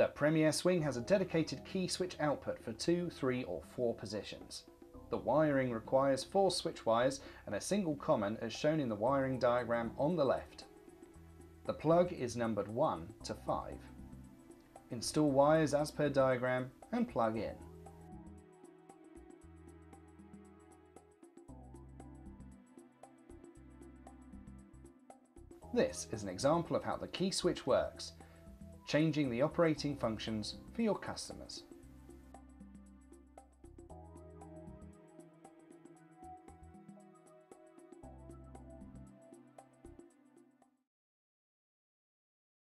The Premier Swing has a dedicated key switch output for 2, 3 or 4 positions. The wiring requires 4 switch wires and a single common as shown in the wiring diagram on the left. The plug is numbered 1 to 5. Install wires as per diagram and plug in. This is an example of how the key switch works, changing the operating functions for your customers.